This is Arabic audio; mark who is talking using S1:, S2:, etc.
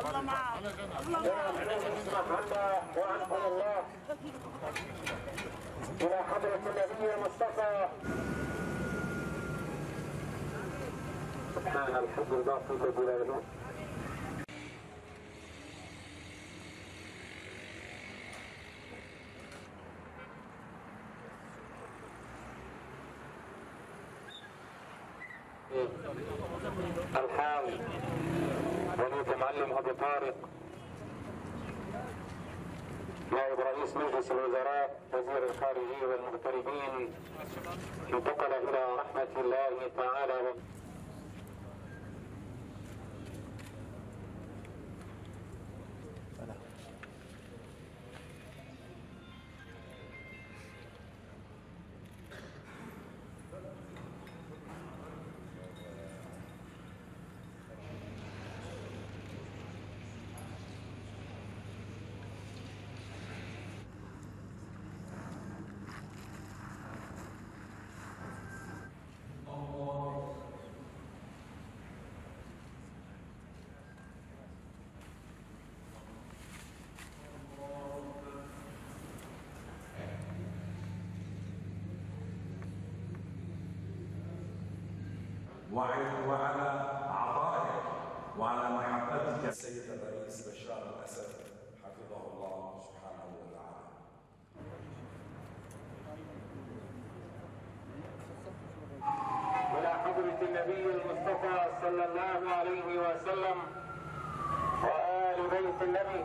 S1: الله معك الله معك
S2: وعنكم الله إلى حضرة النبي المصطفى سبحان الحمد لله. في جلاله الحال وليد معلم أبو طارق. نائب رئيس مجلس الوزراء وزير الخارجية والمغتربين انتقل إلى رحمة الله تعالى.
S3: وعلى عطائك وعلى محبتك السيد الرئيس بشار الأسد حفظه الله سبحانه وتعالى.
S2: إلى حضرة النبي المصطفى صلى الله عليه وسلم وآل بيت النبي.